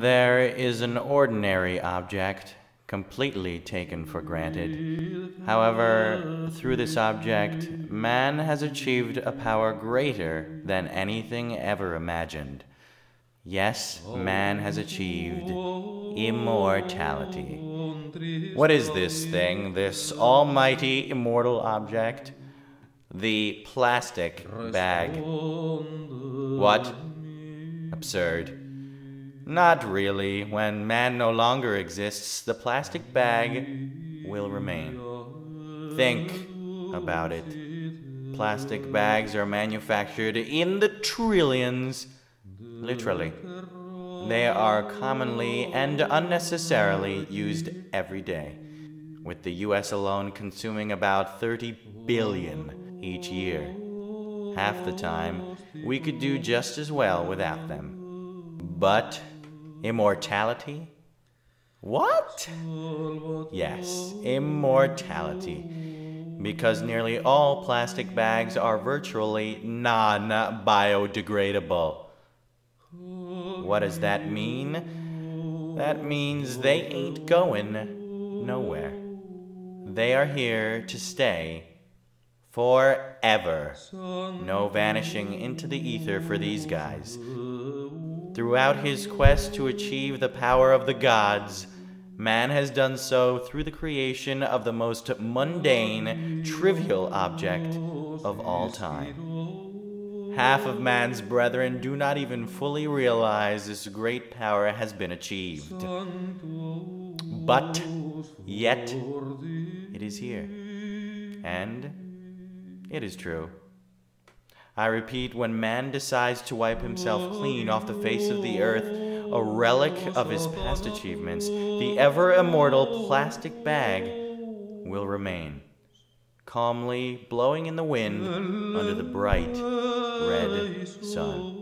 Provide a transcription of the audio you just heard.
There is an ordinary object completely taken for granted. However, through this object, man has achieved a power greater than anything ever imagined. Yes, man has achieved immortality. What is this thing, this almighty immortal object? The plastic bag. What? Absurd. Not really. When man no longer exists, the plastic bag will remain. Think about it. Plastic bags are manufactured in the trillions, literally. They are commonly and unnecessarily used every day, with the US alone consuming about 30 billion each year. Half the time, we could do just as well without them. But Immortality? What? Yes, immortality. Because nearly all plastic bags are virtually non biodegradable. What does that mean? That means they ain't going nowhere. They are here to stay forever. No vanishing into the ether for these guys. Throughout his quest to achieve the power of the gods, man has done so through the creation of the most mundane, trivial object of all time. Half of man's brethren do not even fully realize this great power has been achieved. But yet, it is here. And it is true. I repeat, when man decides to wipe himself clean off the face of the earth, a relic of his past achievements, the ever immortal plastic bag will remain, calmly blowing in the wind under the bright red sun.